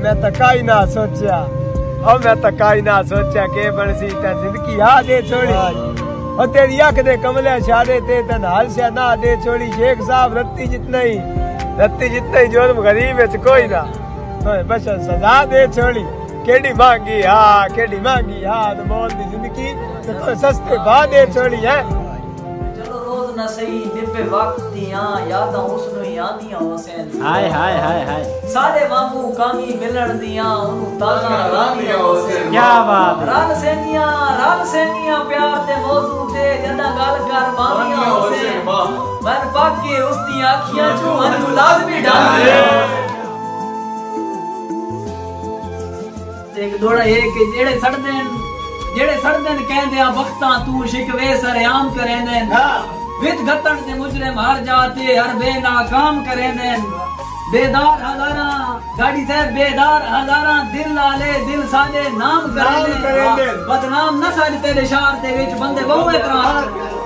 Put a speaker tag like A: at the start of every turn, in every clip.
A: मैं तो काई ना सोचा। और मैं तो काई ना सोचा के बनसी ते ज़िंदगी आ दे छोड़ी और तेरी अख दे कमले छाड़े ते तन हाल से ना दे छोड़ी। शेख साहब रत्ती जितना ही रत्ती जितना ही ज़ोर गरीब है कोई ना। तो बस सजा दे छोड़ी। केड़ी मांगी हा केड़ी मांगी हा तो मौत दी ज़िंदगी तो सस्ते
B: ना सही बिबे वक्तियाँ यादां उस
C: नु यादियाँ हुसैन हाय
B: हाय हाय हाय सारे बाबू कामी मिलण दियाँ उनु
C: ताना रादियाँ हुसैन
B: क्या बात राल सेनिया राल सेनिया प्यार ते मौजू ते जदा गल कर मामियाँ हुसैन मन पाके उस दी आखियाँ चो हंजू लाजमी डाल दे एक दोड़ा एक कि जेड़े सड़दे जेड़े सड़दे कहंदे आ वक्ता तू शिकवे सरेआम करेंदे हाँ वित गतन से मुजरे मार जाते हर बे नाकाम करे देन बेदार हजारा गाड़ी से बेदार हजारा दिल लाले दिल साजे नाम करे
A: देन
B: बदनाम न सारे तेरे शार ते बंदे बहुत करार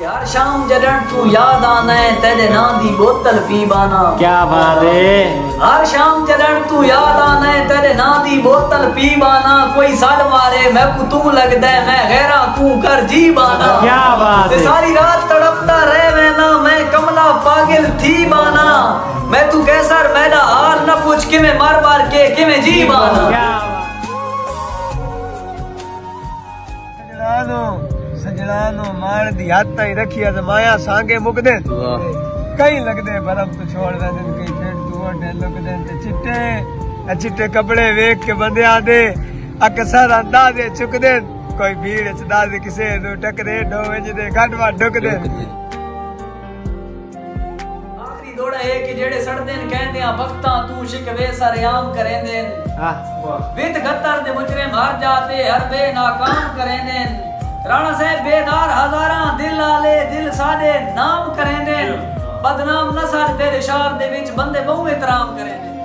B: यार शाम जरण तू याद आना है तेरे नाम दी बोतल पी बाना।
C: क्या बात है?
B: हर शाम जरण तू याद आना है तेरे नाम दी बोतल पी बाना। कोई सड़ मारे मैं को तू लगदा है मैं गहरा तू कर जी बाना।
C: क्या बात है?
B: सारी रात तड़पता रहे मैं ना मैं कमला पागल थी बाना। मैं तू कैसर मेरा हाल ना पूछ के मैं मार मार के के मैं जी बाना।
C: क्या
A: बात है? सजड़ा मार दी हाथ ही रखिया तो माया सांगे मुक दे कई लग दे बर्फ़ तो छोड़ दे कई फेट दुआ डे लग दे ते चिट्टे। चिट्टे कपड़े वेख के बंदे आदे अक्सर अंदाजे चुक दे कोई भीड़ च दादे किसे नु टकरे डोवे च दे गटवा डुक दे
B: आखरी है कि जेड़े सड़दे न कहंदे आ तू शिकवे सारे आम
C: करेंदे
B: हाँ वित गत्तर दे मुजरे मार जाते हर बे नाकाम करेंदे ਰਾਣਾ ਸਾਹਿਬ ਬੇਦਾਰ ਹਜ਼ਾਰਾਂ ਦਿਲ ਆਲੇ ਦਿਲ ਸਾਡੇ ਨਾਮ ਕਰੇਂਦੇ ਨੇ। ਬਦਨਾਮ ਨਾ ਸਾਡੇ ਤੇਰੇ ਸ਼ਾਰ ਦੇ ਵਿੱਚ ਬੰਦੇ ਬਹੁ ਇਤਰਾਮ ਕਰੇਂਦੇ ਨੇ।